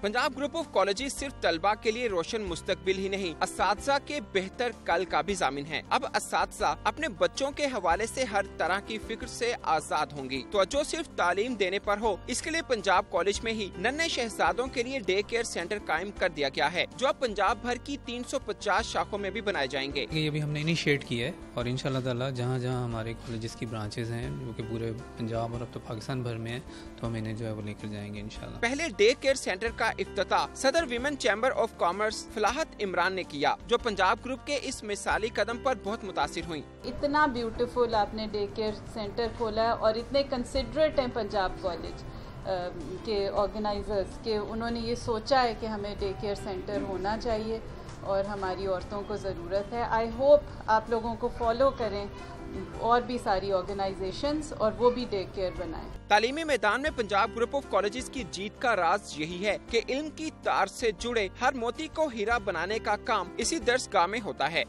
Punjab group of colleges صرف طلبہ کے لیے روشن مستقبل ہی نہیں اساتذہ کے بہتر کل کا بھی ضامن ہے۔ اب اساتذہ اپنے بچوں کے حوالے سے ہر طرح کی فکر سے آزاد ہوں گی۔ توجہ صرف تعلیم دینے پر ہو اس کے لیے پنجاب کالج میں ہی ننے شہزادوں کے لیے ڈے کیئر سینٹر قائم کر دیا گیا ہے جو اب پنجاب بھر کی تین سو پچاس شاخوں میں بھی بنائے جائیں گے۔ یہ بھی ہم نے انیشیٹ کی ہے اور ان شاء اللہ تعالیٰ جہاں جہاں ہمارے کالجز کی برانچز ہیں جو کہ پورے پنجاب اور اب تو پاکستان بھر میں ہیں تو ہم انہیں جو ہے وہ لے کر جائیں گے انشاءاللہ۔ پہلے ڈے کیئر سینٹر کا افتتا افتتاح۔ صدر women chamber of commerce Falahat Imran نے کیا، جو پنجاب گروپ کے اس مثالی قدم پر بہت متاثر ہوئی اتنا بیوٹیفل آپ نے ڈے کیئر سینٹر کھولا ہے اور اتنے کنسیڈریٹ ہیں پنجاب کالج کے آرگنائزرز کہ انہوں نے یہ سوچا ہے کہ ہمیں ڈے کیئر سینٹر ہونا چاہیے اور ہماری عورتوں کو ضرورت ہے۔ آئی ہوپ آپ لوگوں کو فالو کریں۔ اور بھی ساری آرگنائزیشنز اور وہ بھی ڈے کیئر بنائیں تعلیمی میدان میں پنجاب گروپ آف کالجز کی جیت کا راز یہی ہے کہ علم کی تار سے جڑے ہر موتی کو ہیرا بنانے کا کام اسی درس گاہ میں ہوتا ہے۔